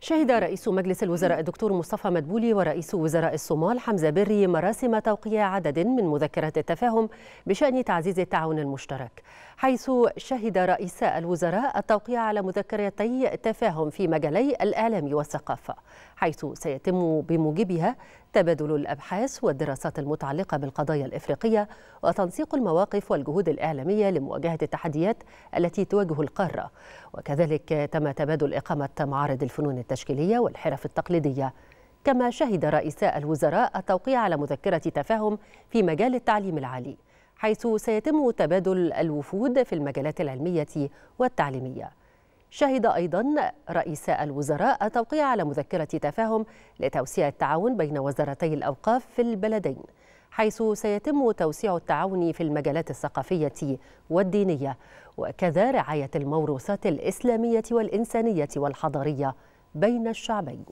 شهد رئيس مجلس الوزراء الدكتور مصطفى مدبولي ورئيس وزراء الصومال حمزة بري مراسم توقيع عدد من مذكرات التفاهم بشأن تعزيز التعاون المشترك حيث شهد رئيس الوزراء التوقيع على مذكرتي تفاهم في مجالي الإعلام والثقافة حيث سيتم بموجبها تبادل الأبحاث والدراسات المتعلقة بالقضايا الإفريقية وتنسيق المواقف والجهود الإعلامية لمواجهة التحديات التي تواجه القارة. وكذلك تم تبادل إقامة معارض الفنون التشكيلية والحرف التقليدية. كما شهد رئيساء الوزراء التوقيع على مذكرة تفاهم في مجال التعليم العالي حيث سيتم تبادل الوفود في المجالات العلمية والتعليمية. شهد أيضا رئيس الوزراء التوقيع على مذكرة تفاهم لتوسيع التعاون بين وزارتي الأوقاف في البلدين حيث سيتم توسيع التعاون في المجالات الثقافية والدينية وكذا رعاية الموروثات الإسلامية والإنسانية والحضارية بين الشعبين.